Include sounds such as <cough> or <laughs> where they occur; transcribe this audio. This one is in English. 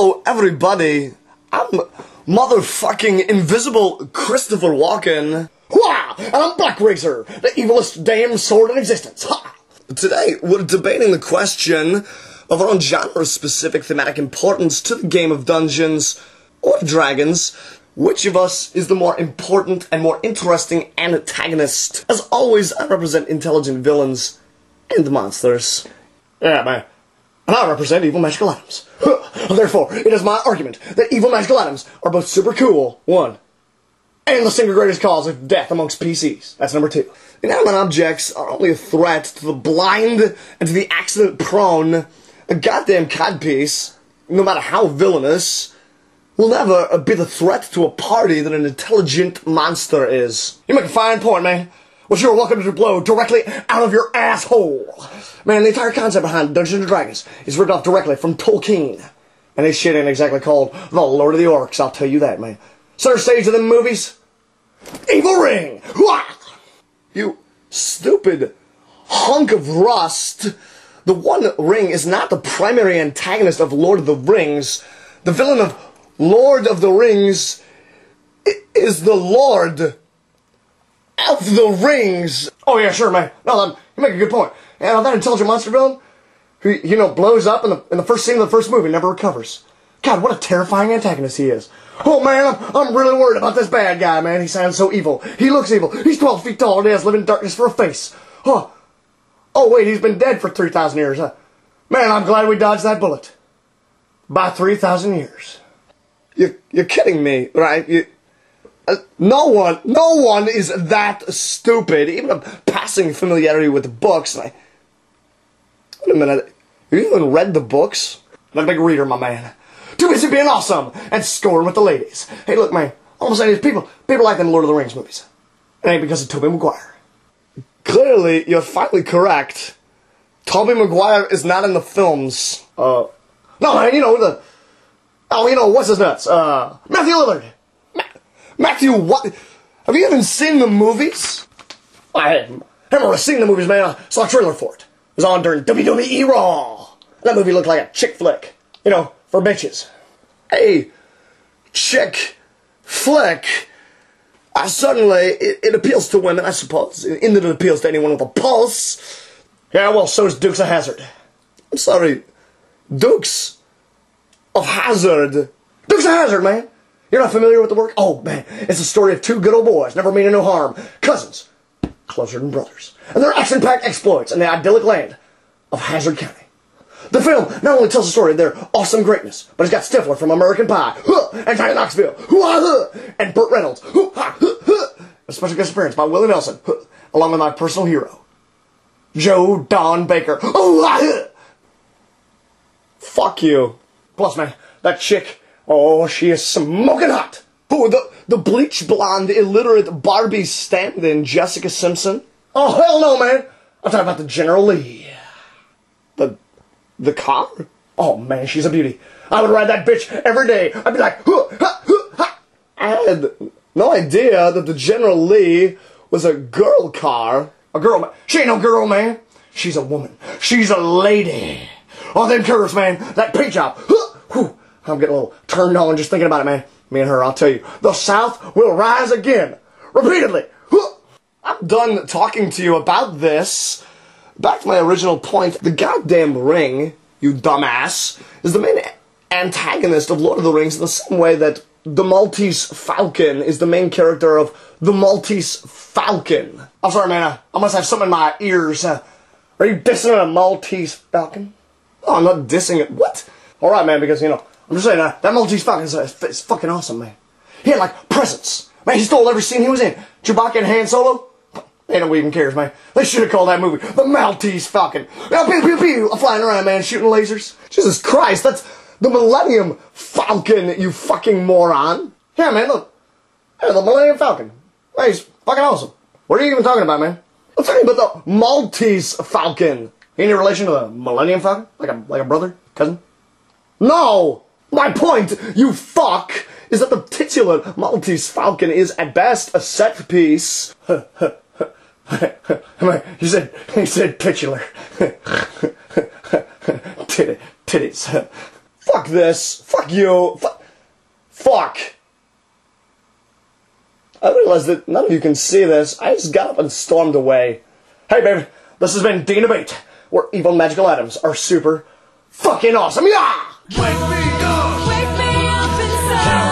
Hello, everybody. I'm motherfucking invisible Christopher Walken. Hurrah! And I'm Blackrazor, the evilest damn sword in existence. Ha! Today, we're debating the question of our own genre-specific thematic importance to the game of Dungeons or Dragons. Which of us is the more important and more interesting antagonist? As always, I represent intelligent villains and monsters. Yeah, man. And I represent evil magical items. <laughs> Therefore, it is my argument that evil magical items are both super cool, one, and the single greatest cause of death amongst PCs. That's number two. Inanimate objects are only a threat to the blind and to the accident prone. A goddamn codpiece, no matter how villainous, will never be the threat to a party that an intelligent monster is. You make a fine point, man. Which you're welcome to blow directly out of your asshole. Man, the entire concept behind Dungeons and Dragons is ripped off directly from Tolkien. And this shit ain't exactly called The Lord of the Orcs, I'll tell you that, man. Center stage of the movies? Evil Ring! Hwah! You stupid hunk of rust. The One Ring is not the primary antagonist of Lord of the Rings. The villain of Lord of the Rings is the Lord of the Rings. Oh yeah, sure, man. No, you make a good point. And that intelligent monster villain, who you know blows up in the in the first scene of the first movie, never recovers. God, what a terrifying antagonist he is. Oh man, I'm, I'm really worried about this bad guy, man. He sounds so evil. He looks evil. He's 12 feet tall and he has living darkness for a face. Oh, oh wait, he's been dead for 3,000 years, huh? Man, I'm glad we dodged that bullet. By 3,000 years. You, you're kidding me, right? You, no one, no one is that stupid. Even a passing familiarity with the books. I, wait a minute. You even read the books? I'm a big reader, my man. Too busy being awesome and scoring with the ladies. Hey, look, man. All I'm saying is people, people like them Lord of the Rings movies. It ain't because of Tobey Maguire. Clearly, you're finally correct. Tobey Maguire is not in the films. Uh, no, man, you know, the, oh, you know, what's his nuts? Uh, Matthew Lillard. Ma Matthew, what? Have you even seen the movies? I haven't seen the movies, man. I saw a trailer for it. It was on during WWE Raw. That movie looked like a chick flick. You know, for bitches. Hey, chick flick. Uh, suddenly, it, it, appeals to women, I suppose. In that it appeals to anyone with a pulse. Yeah, well, so does Dukes of Hazzard. I'm sorry, Dukes of Hazzard. Dukes of Hazzard, man. You're not familiar with the work? Oh, man, it's the story of two good old boys, never meaning no harm, cousins, closer than brothers, and their action-packed exploits in the idyllic land of Hazzard County. The film not only tells the story of their awesome greatness, but it's got Stifler from American Pie, huh, and Johnny Knoxville, huh, and Burt Reynolds, huh, huh, huh, a special guest appearance by Willie Nelson, huh, along with my personal hero, Joe Don Baker. Oh, Fuck you. Plus, man, that chick, oh, she is smoking hot. Who, the, the bleach blonde, illiterate Barbie stand-in, Jessica Simpson? Oh, hell no, man. I'm talking about the General Lee. The the car? Oh man, she's a beauty. I would ride that bitch every day. I'd be like, huh, huh, huh, huh. I had no idea that the General Lee was a girl car. A girl, man. She ain't no girl, man. She's a woman. She's a lady. Oh, them curves, man. That paint job. Huh, whew. I'm getting a little turned on just thinking about it, man. Me and her, I'll tell you. The South will rise again. Repeatedly. I'm done talking to you about this. Back to my original point, the goddamn ring, you dumbass, is the main antagonist of Lord of the Rings in the same way that the Maltese Falcon is the main character of the Maltese Falcon. I'm sorry, man. I, must have something in my ears. Are you dissing a Maltese Falcon? Oh, I'm not dissing it. What? All right, man, because, you know, I'm just saying, uh, that Maltese Falcon is, uh, fucking awesome, man. He had, like, presents. Man, he stole every scene he was in. Chewbacca and Han Solo, Ain't no even cares, man. They should have called that movie The Maltese Falcon. Now, pew, pew, pew, flying around, man, shooting lasers. Jesus Christ, that's the Millennium Falcon, you fucking moron. Yeah, man, look. Yeah, the Millennium Falcon. Hey, he's fucking awesome. What are you even talking about, man? I'm talking about the Maltese Falcon. Any relation to the Millennium Falcon? Like a, like a brother? Cousin? No! My point, you fuck, is that the titular Maltese Falcon is at best a set piece. <laughs> he said, he said titular. <laughs> Titties. Fuck this. Fuck you. Fuck. Fuck. I realize that none of you can see this. I just got up and stormed away. Hey, baby. This has been D&Debate, where evil magical items are super fucking awesome. Yeah! Sound.